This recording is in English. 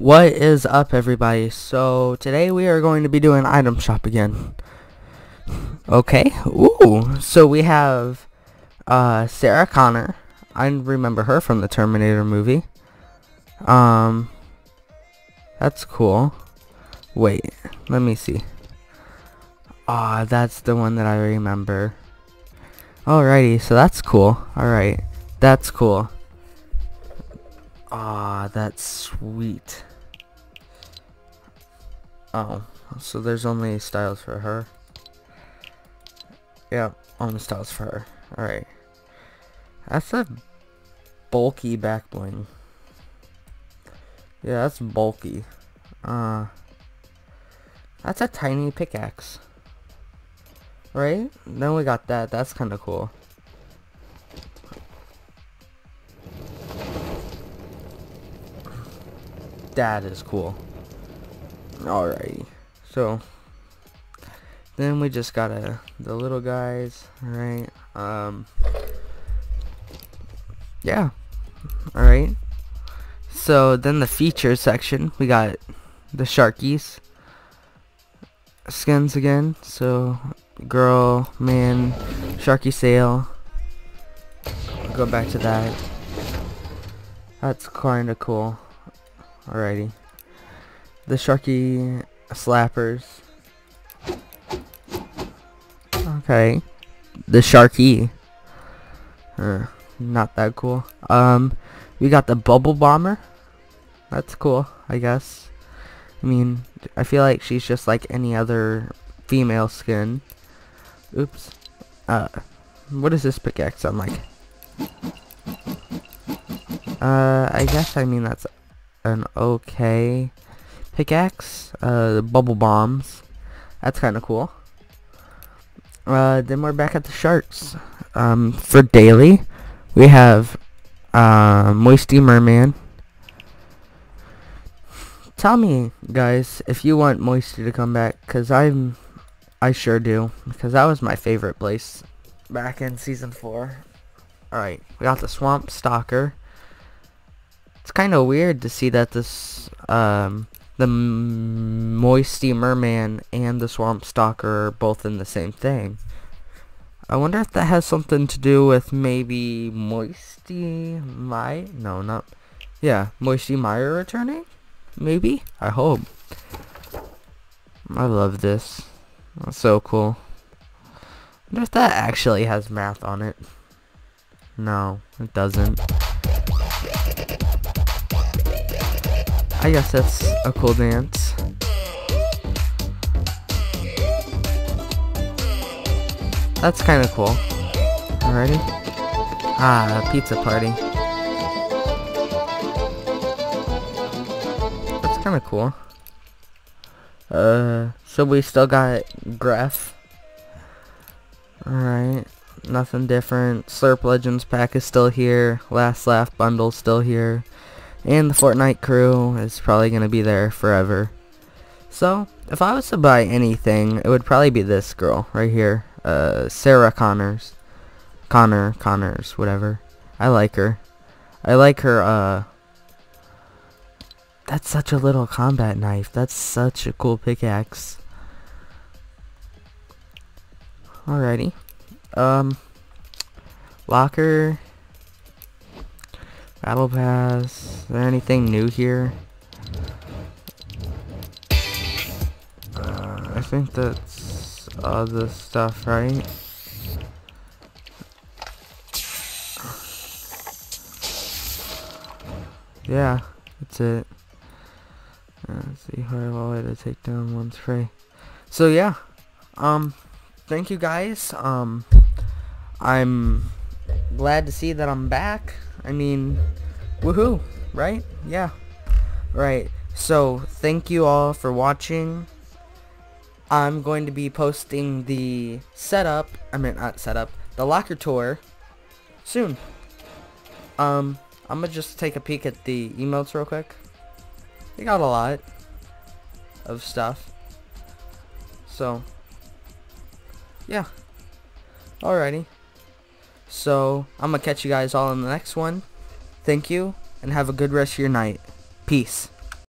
What is up everybody? So today we are going to be doing item shop again. Okay. Ooh. So we have uh Sarah Connor. I remember her from the Terminator movie. Um That's cool. Wait, let me see. Ah, that's the one that I remember. Alrighty, so that's cool. Alright. That's cool. Ah, that's sweet. Oh, so there's only styles for her. Yeah, only styles for her. Alright. That's a bulky back bling. Yeah, that's bulky. Uh, that's a tiny pickaxe. Right? Then we got that. That's kind of cool. That is cool. Alrighty. So then we just got the little guys, right? Um Yeah. Alright. So then the features section, we got the Sharkies skins again. So girl, man, Sharky sail. Go back to that. That's kinda cool. Alrighty the Sharky Slappers. Okay. The Sharky. Uh, not that cool. Um, we got the Bubble Bomber. That's cool, I guess. I mean, I feel like she's just like any other female skin. Oops. Uh, what does this pickaxe sound like? Uh, I guess I mean that's an okay pickaxe, uh, bubble bombs. That's kind of cool. Uh, then we're back at the sharks. Um, for daily, we have uh, Moisty Merman. Tell me, guys, if you want Moisty to come back, cause I'm, I sure do, because that was my favorite place back in season four. All right, we got the Swamp Stalker. It's kind of weird to see that this um, the Moisty Merman and the Swamp Stalker are both in the same thing. I wonder if that has something to do with maybe Moisty My no not yeah, Moisty Mire returning? Maybe? I hope. I love this. That's so cool. I wonder if that actually has math on it. No, it doesn't. I guess that's a cool dance. That's kind of cool. Alrighty. Ah, pizza party. That's kind of cool. Uh, so we still got Gref. Alright. Nothing different. Slurp Legends pack is still here. Last Laugh bundle still here. And the Fortnite crew is probably going to be there forever. So, if I was to buy anything, it would probably be this girl right here. Uh, Sarah Connors. Connor, Connors, whatever. I like her. I like her, uh... That's such a little combat knife. That's such a cool pickaxe. Alrighty. Um... Locker... Battle Pass. Is there anything new here? Uh, I think that's all the stuff, right? Yeah, that's it. Uh, let's see, horrible way to take down one spray. So yeah, um, thank you guys. Um, I'm glad to see that I'm back. I mean, woohoo, right? Yeah. Right. So, thank you all for watching. I'm going to be posting the setup, I mean not setup, the locker tour soon. Um, I'm gonna just take a peek at the emotes real quick. They got a lot of stuff. So, yeah. Alrighty. So, I'm going to catch you guys all in the next one. Thank you, and have a good rest of your night. Peace.